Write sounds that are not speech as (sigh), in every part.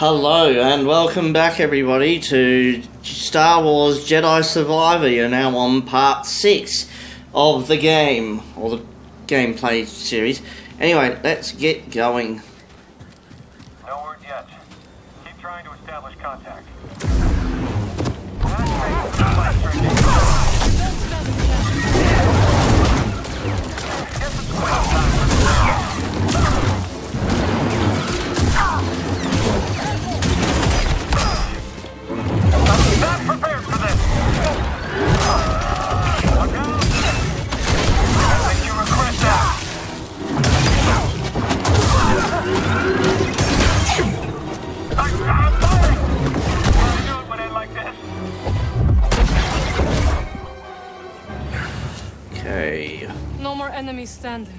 Hello and welcome back everybody to Star Wars Jedi Survivor. You're now on part 6 of the game, or the gameplay series. Anyway, let's get going. No more enemies standing.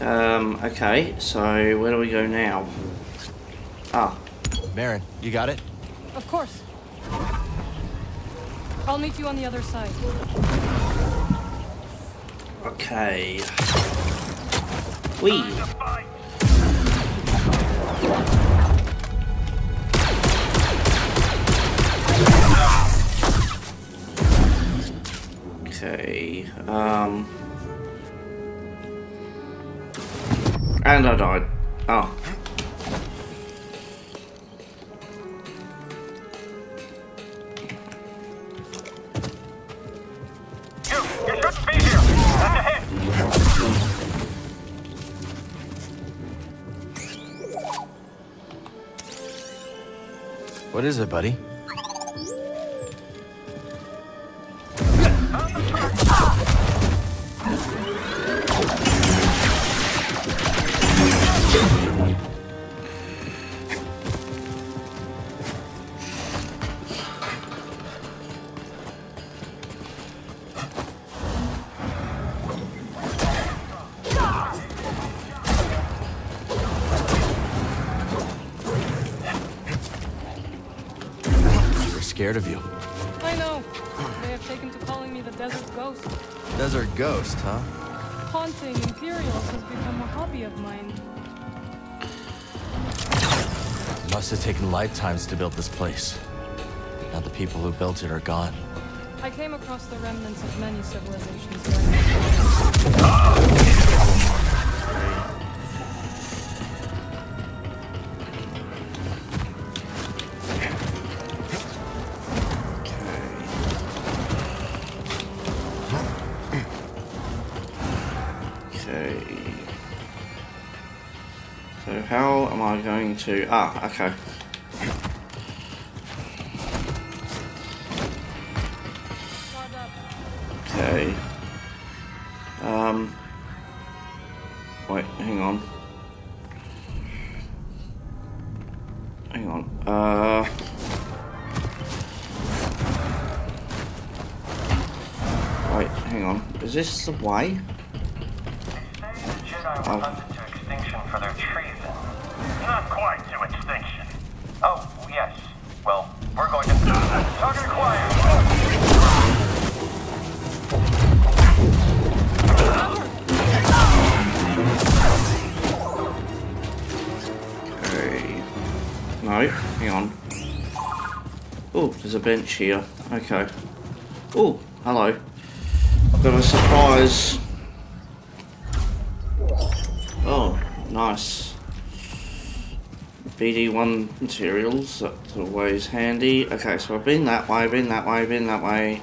Um, okay, so where do we go now? Ah, Merrin, you got it? Of course. I'll meet you on the other side. okay. Wee. Time to fight. Okay, um... And I died. Oh. What is it, buddy? Lifetimes to build this place. Now the people who built it are gone. I came across the remnants of many civilizations during my travels. Okay. So how am I going to... Ah, okay. Oh. for their treason. Not quite to extinction. Oh, yes. Well, we're going to... Target acquired! Okay. No, hang on. Oh, there's a bench here. Okay. Oh, hello. Got a surprise. Oh, nice. BD1 materials, that's always handy. Okay, so I've been that way, been that way, been that way.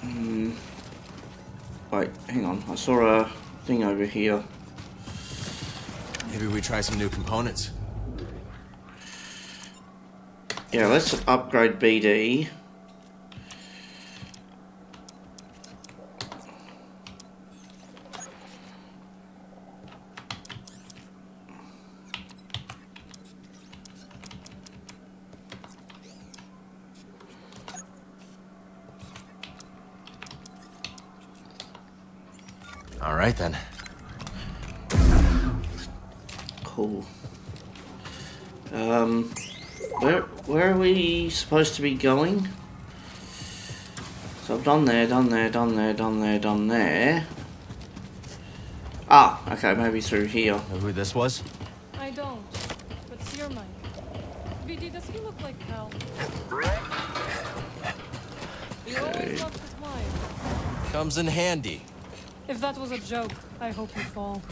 Hmm. Wait, hang on. I saw a thing over here. Maybe we try some new components. Yeah, let's upgrade BD. All right then. Cool. Um, where where are we supposed to be going? So I've done there, done there, done there, done there, done there. Ah, okay, maybe through here. Know who this was? I don't, but Cere might. BD, does he look like Cal? He always loves to smile. Comes in handy. If that was a joke, I hope you fall.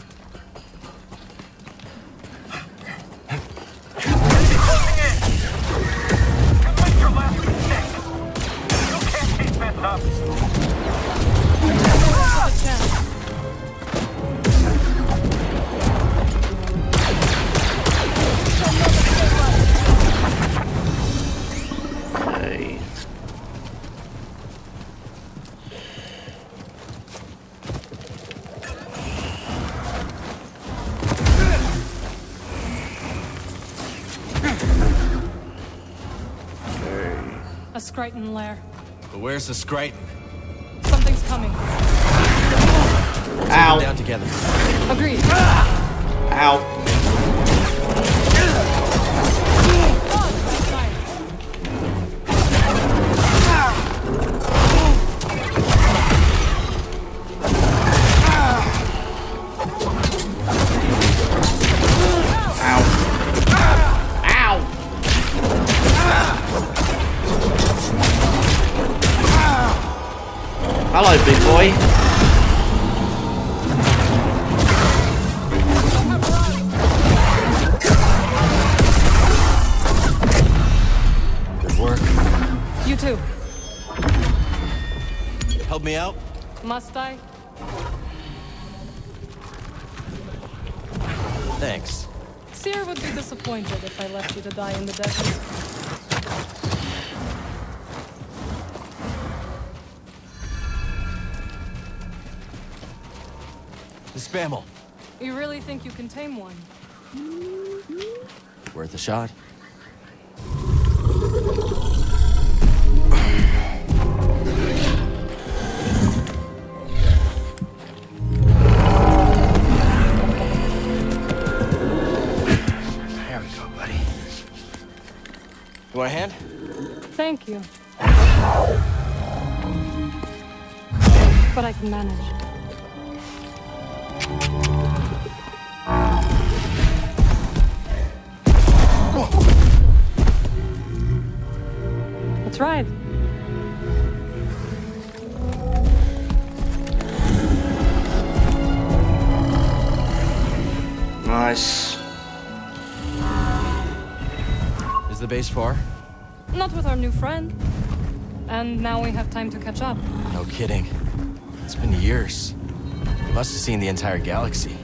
A Skriton lair. But where's the Skriton? Something's coming. Ow! Down together. Agreed. Ow! Help me out? Must I? Thanks. Cere would be disappointed if I left you to die in the desert. The Spamel. You really think you can tame one? Worth a shot. You. But I can manage. That's right. Nice. Is the base far? Not with our new friend. And now we have time to catch up. No kidding. It's been years. You must have seen the entire galaxy.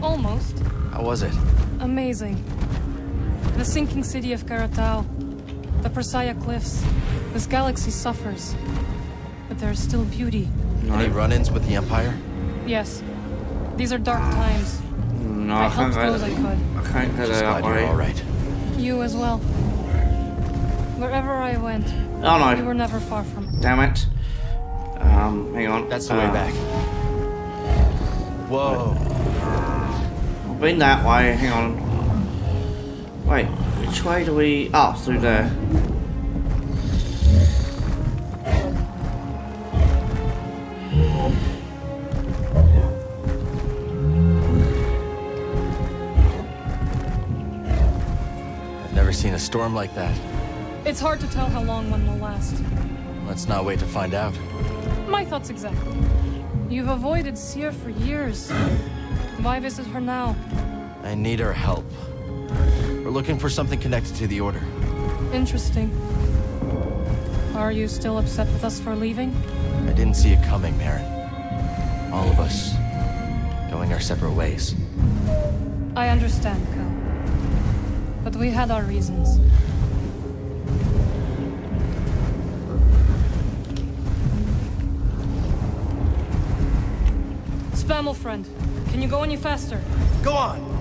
Almost. How was it? Amazing. The sinking city of Karatao. The Persaya cliffs. This galaxy suffers. But there is still beauty. Any run-ins with the Empire? Yes. These are dark times. No, I I, can't helped those I could. I can't go Just that glad you're all right. You as well. Wherever I went, Oh you no! were never far from. Damn it! Um, hang on. That's the way Uh, back. Whoa. I've been that way. Hang on. Wait, which way do we? Oh, through there. I've never seen a storm like that. It's hard to tell how long one will last. Let's not wait to find out. My thoughts exactly. You've avoided Cere for years. Why visit her now? I need her help. We're looking for something connected to the Order. Interesting. Are you still upset with us for leaving? I didn't see it coming, Merrin. All of us going our separate ways. I understand, Cal. But we had our reasons. Spamel friend, can you go any faster? Go on!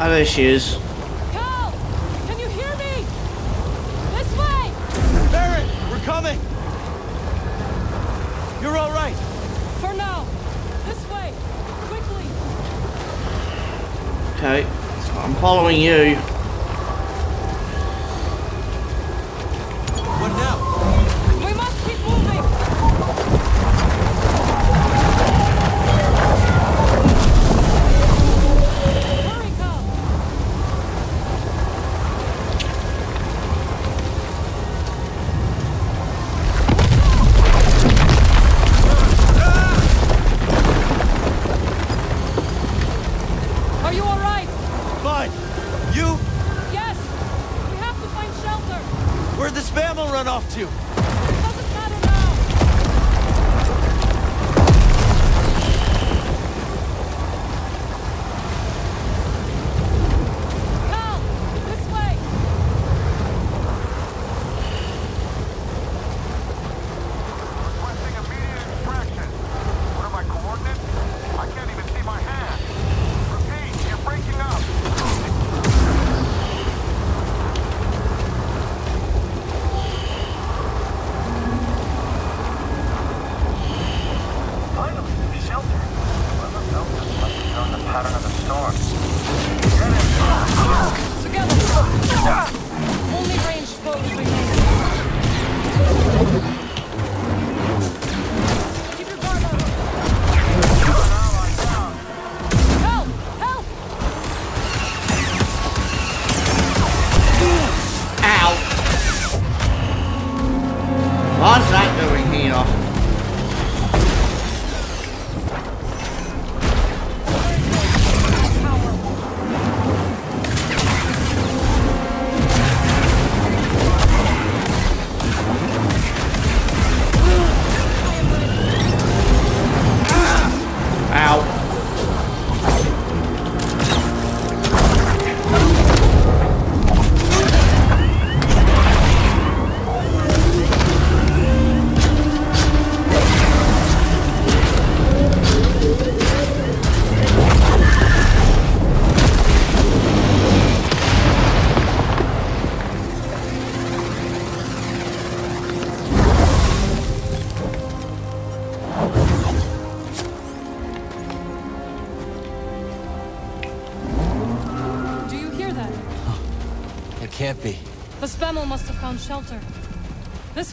Oh, there she is. Cal! Can you hear me? This way! Merrin! We're coming! You're all right! For now! This way! Quickly! Okay, I'm following you.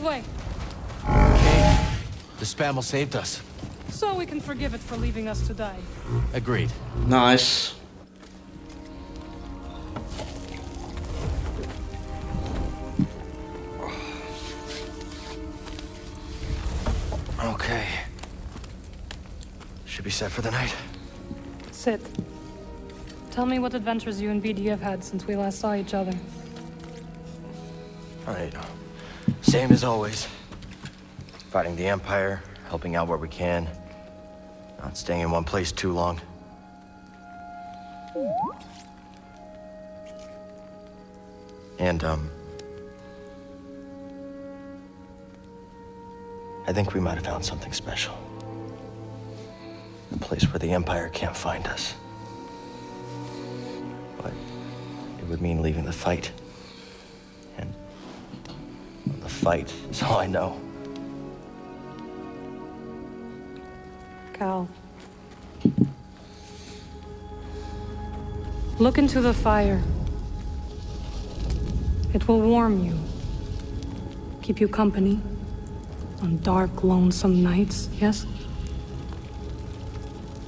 Way, Okay. The spam will saved us. so we can forgive it for leaving us to die. Agreed. Nice. Okay. Should be set for the night. Sit. Tell me what adventures you and BD have had since we last saw each other. Alright. Same as always. Fighting the Empire, helping out where we can. Not staying in one place too long. And, um... I think we might have found something special. A place where the Empire can't find us. But it would mean leaving the fight. Fight is all I know. Cal. Look into the fire. It will warm you. Keep you company. On dark, lonesome nights, yes?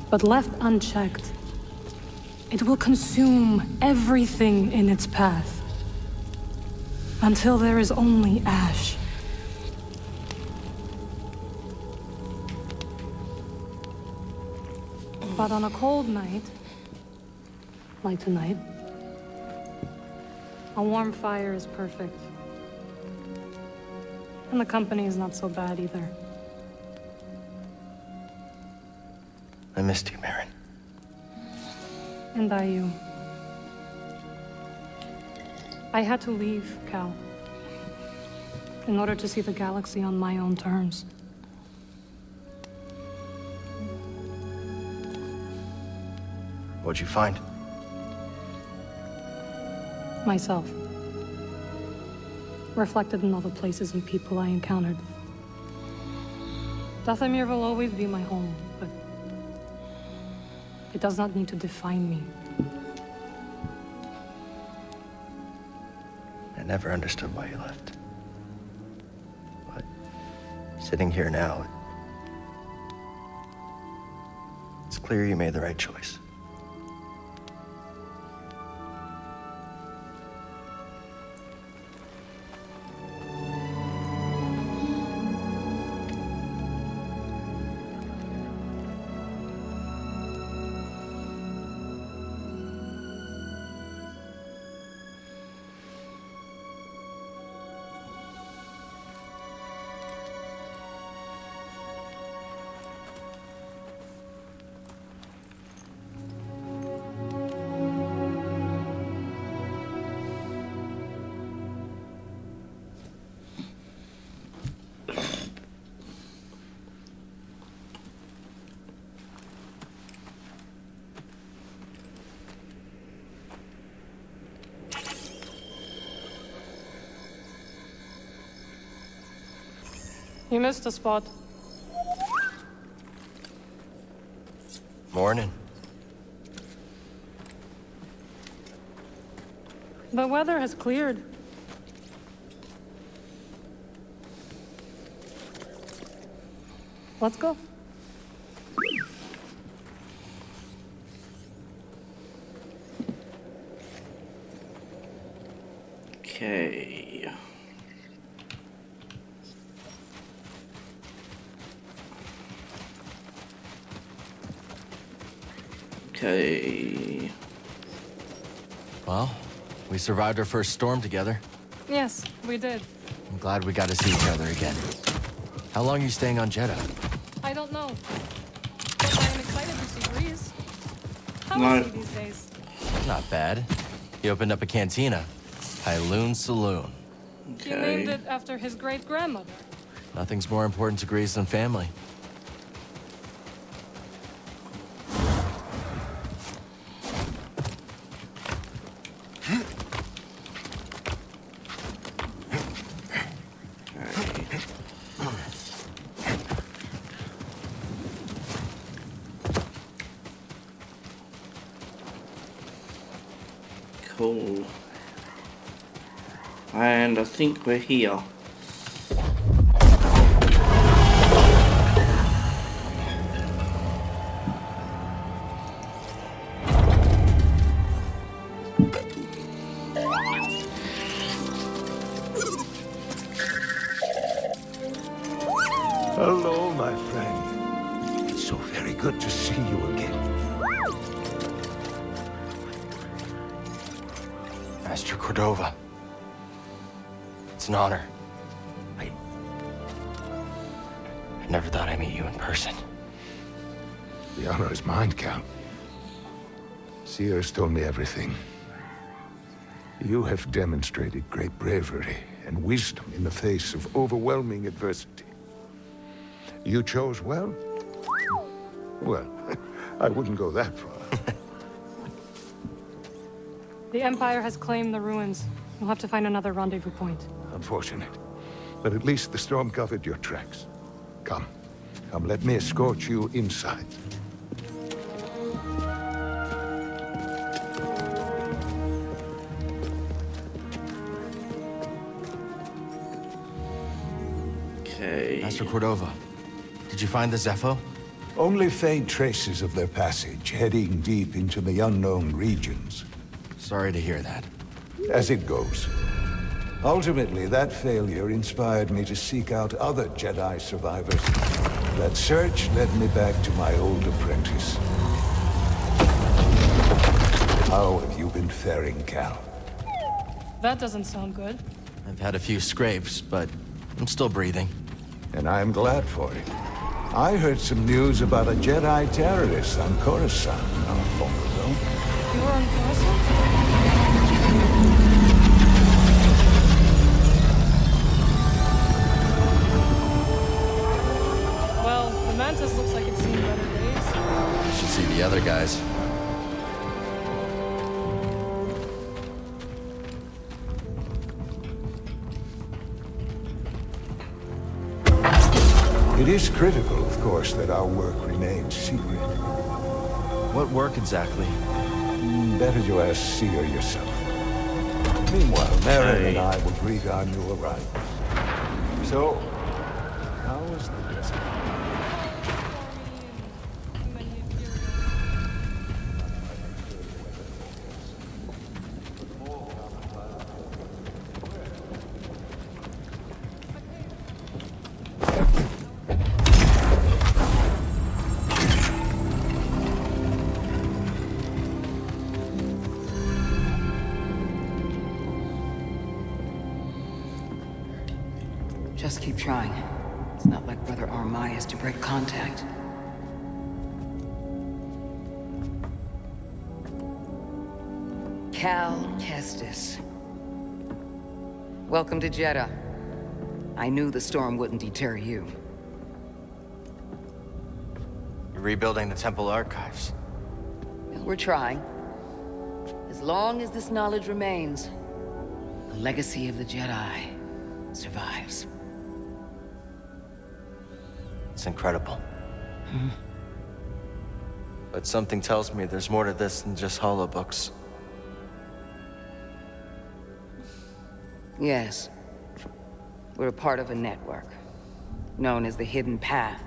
But left unchecked, it will consume everything in its path until there is only ash. But on a cold night, like tonight, a warm fire is perfect. And the company is not so bad either. I missed you, Merrin. And I you. I had to leave, Cal. In order to see the galaxy on my own terms. What'd you find? Myself. Reflected in all the places and people I encountered. Dathomir will always be my home, but it does not need to define me. Never understood why you left. But sitting here now, it's clear you made the right choice. You missed a spot. Morning. The weather has cleared. Let's go. Okay. Well, we survived our first storm together. Yes, we did. I'm glad we got to see each other again. How long are you staying on Jedha? I don't know. But I am excited to see Greez. How No. is he these days? Not bad. He opened up a cantina. Pyloon Saloon. Okay. He named it after his great grandmother. Nothing's more important to Greez than family. Think we're here. Hello, my friend. It's so very good to see you again. Master Cordova. It's an honor. I... I never thought I'd meet you in person. The honor is mine, Count. Cere's told me everything. You have demonstrated great bravery and wisdom in the face of overwhelming adversity. You chose well? Well, (laughs) I wouldn't go that far. (laughs) The Empire has claimed the ruins. We'll have to find another rendezvous point. Unfortunate. But at least the storm covered your tracks. Come. Come, let me escort you inside. Okay. Master Cordova, did you find the Zeffo? Only faint traces of their passage, heading deep into the unknown regions. Sorry to hear that. As it goes. Ultimately, that failure inspired me to seek out other Jedi survivors. That search led me back to my old apprentice. How have you been faring, Cal? That doesn't sound good. I've had a few scrapes, but I'm still breathing. And I'm glad for it. I heard some news about a Jedi terrorist on Coruscant Well, looks like it's seen better days. You should see the other guys. It is critical, of course, that our work remains secret. What work exactly? Mm, Better you ask Cere yourself. Meanwhile, Merrin and I will greet our new arrivals. So, how is the desert? Brother Armai is to break contact. Cal Kestis. Welcome to Jedha. I knew the storm wouldn't deter you. You're rebuilding the temple archives. We're trying. As long as this knowledge remains, the legacy of the Jedi survives. It's incredible. Hmm. But something tells me there's more to this than just hollow books. Yes. We're a part of a network, known as the Hidden Path.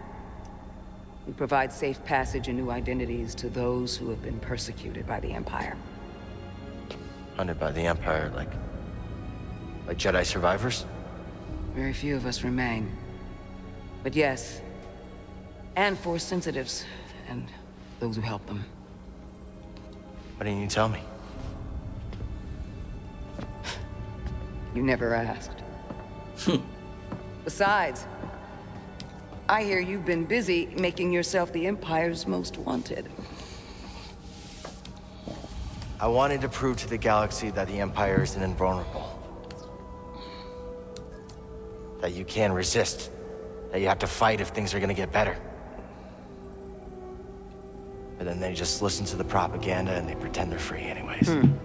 We provide safe passage and new identities to those who have been persecuted by the Empire. Hunted by the Empire, like... Like Jedi survivors? Very few of us remain. But yes, and for sensitives, and those who help them. Why didn't you tell me? You never asked. Hmm. (laughs) Besides, I hear you've been busy making yourself the Empire's most wanted. I wanted to prove to the galaxy that the Empire isn't invulnerable. That you can resist. That you have to fight if things are gonna get better. But then they just listen to the propaganda and they pretend they're free anyways. You hmm.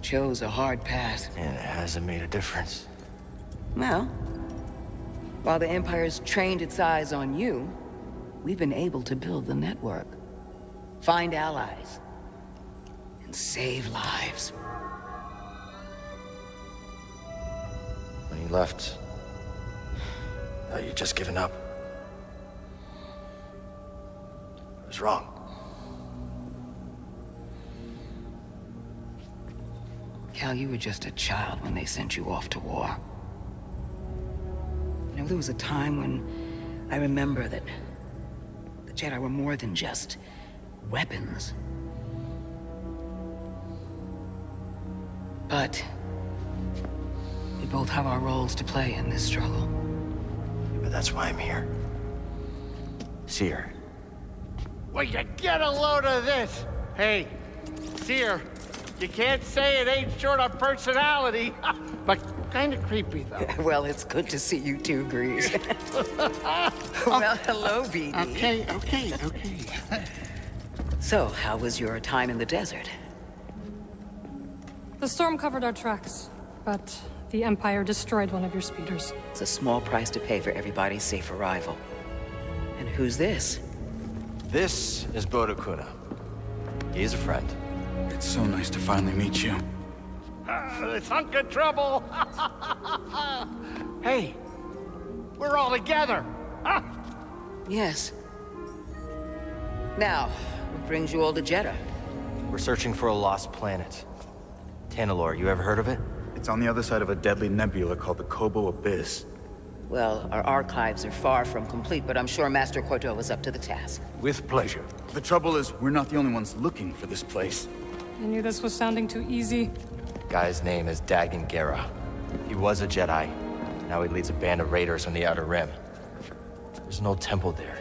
(sighs) chose a hard path. And it hasn't made a difference. Well, while the Empire's trained its eyes on you, we've been able to build the network, find allies, and save lives. When you left, I thought you'd just given up. Wrong. Cal, you were just a child when they sent you off to war. You know, there was a time when I remember that the Jedi were more than just weapons. But we both have our roles to play in this struggle. But that's why I'm here. See Cere. Will you get a load of this? Hey, Cere, you can't say it ain't short of personality, (laughs) but kind of creepy though. (laughs) Well, it's good to see you too, Greez. (laughs) well, hello, BD. Okay, okay, okay. So, how was your time in the desert? The storm covered our tracks, but the Empire destroyed one of your speeders. It's a small price to pay for everybody's safe arrival. And who's this? This is Bode Akuna. He's a friend. It's so nice to finally meet you. Uh, this hunk of trouble. (laughs) hey, we're all together. Huh? Yes. Now, what brings you all to Jedha? We're searching for a lost planet. Tanalorr, you ever heard of it? It's on the other side of a deadly nebula called the Koboh Abyss. Well, our archives are far from complete, but I'm sure Master Cordova's up to the task. With pleasure. The trouble is, we're not the only ones looking for this place. I knew this was sounding too easy. Guy's name is Dagan Gera. He was a Jedi. Now he leads a band of raiders on the Outer Rim. There's an old temple there.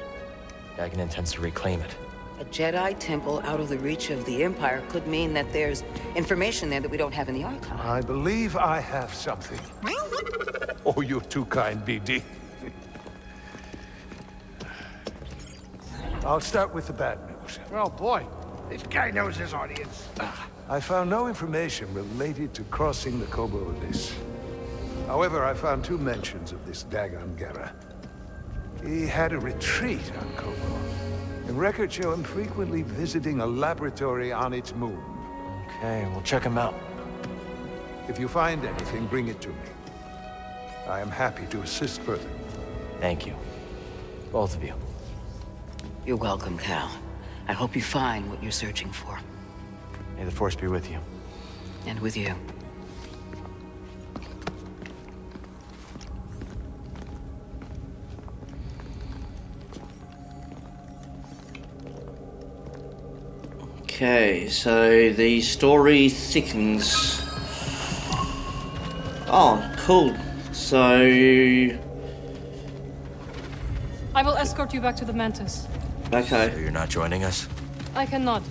Dagan intends to reclaim it. A Jedi temple out of the reach of the Empire could mean that there's information there that we don't have in the archive. I believe I have something. (laughs) (laughs) oh, you're too kind, BD. I'll start with the bad news. Oh boy, this guy knows his audience. I found no information related to crossing the Koboh Abyss. However, I found two mentions of this Dagan Gera. He had a retreat on Koboh. And records show him frequently visiting a laboratory on its moon. Okay, we'll check him out. If you find anything, bring it to me. I am happy to assist further. Thank you. Both of you. You're welcome, Cal. I hope you find what you're searching for. May the Force be with you. And with you. Okay, so the story thickens. Oh, cool. So, I will escort you back to the Mantis. Okay. So okay. you're not joining us? I cannot.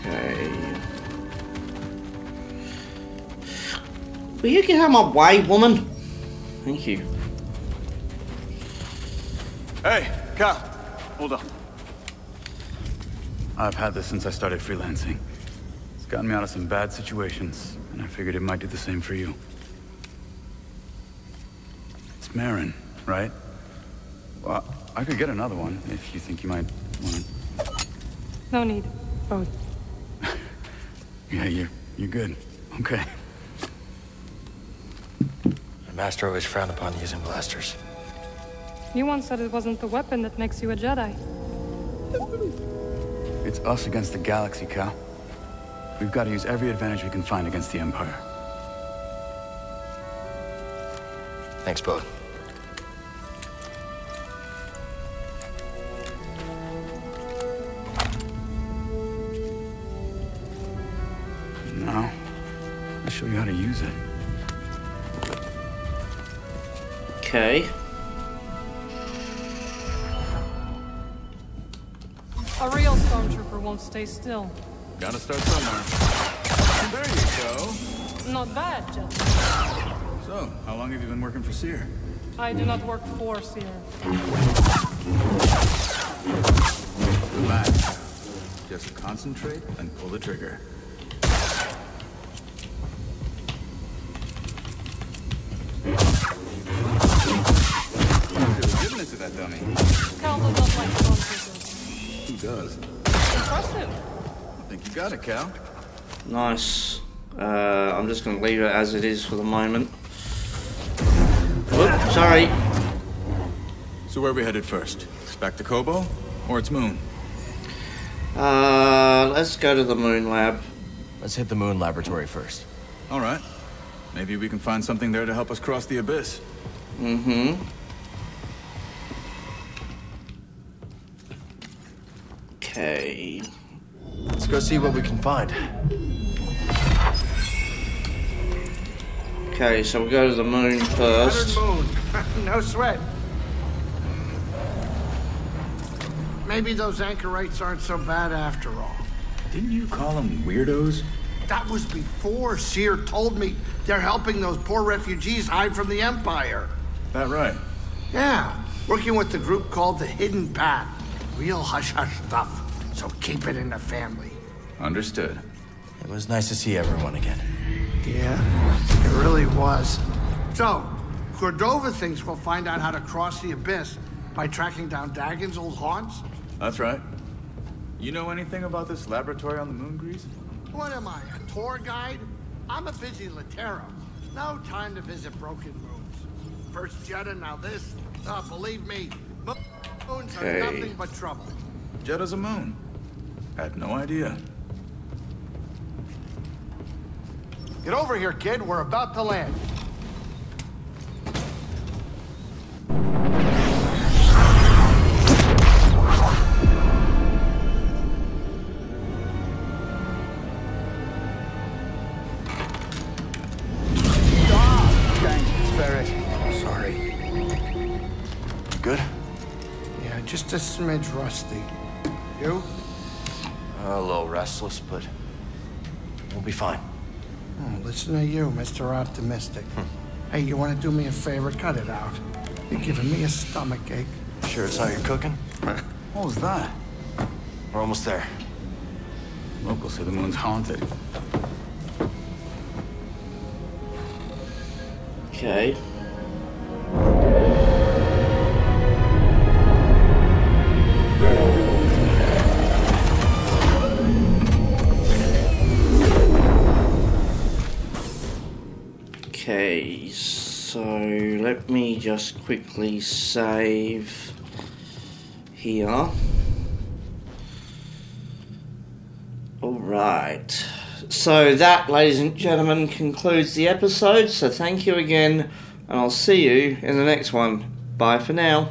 Okay. Will you get out of my way, woman? Thank you. Hey, Cal, hold on. I've had this since I started freelancing. It's gotten me out of some bad situations, and I figured it might do the same for you. It's Merrin, right? Well, I could get another one if you think you might want it. No need. Both. (laughs) Yeah, you're, you're good. Okay. The Master always frowned upon using blasters. You once said it wasn't the weapon that makes you a Jedi. It's us against the galaxy, Cal. We've got to use every advantage we can find against the Empire. Thanks, Bode. Now, I'll show you how to use it. Okay. Won't stay still. Gotta start somewhere. There you go. Not bad, Jedi. So, how long have you been working for Cere? I do not work for Cere. Relax. Just concentrate and pull the trigger. Giving it to that dummy. Does like. Who does? Impressive. I think you got it, Cal. Nice. Uh, I'm just going to leave it as it is for the moment. Whoop, sorry. So where are we headed first? Back to Koboh? Or its moon? Uh, let's go to the moon lab. Let's hit the moon laboratory first. All right. Maybe we can find something there to help us cross the abyss. Mm-hmm. Okay. Let's go see what we can find. Okay, so we'll go to the moon first. moon. (laughs) no sweat. Maybe those anchorites aren't so bad after all. Didn't you call them weirdos? That was before Cere told me they're helping those poor refugees hide from the Empire. That right. Yeah, working with the group called the Hidden Path. Real hush-hush stuff, so keep it in the family. Understood. It was nice to see everyone again. Yeah, it really was. So, Cordova thinks we'll find out how to cross the abyss by tracking down Dagan's old haunts? That's right. You know anything about this laboratory on the moon, Greez? What am I, a tour guide? I'm a busy Latero. No time to visit broken rooms. First Jedha, now this. Uh, believe me, moons Okay. are nothing but trouble. Jedha's a moon. Had no idea. Get over here, kid. We're about to land. Sorry. Good? Yeah, just a smidge rusty. You? A little restless, but we'll be fine. Oh, listen to you, Mr. Optimistic. Hmm. Hey, you want to do me a favor? Cut it out. You're giving me a stomach ache. Sure it's not your cooking? (laughs) What was that? We're almost there. Locals say the moon's haunted. Okay. Okay, just quickly save here. Alright. So that, ladies and gentlemen, concludes the episode. So thank you again, and I'll see you in the next one. Bye for now.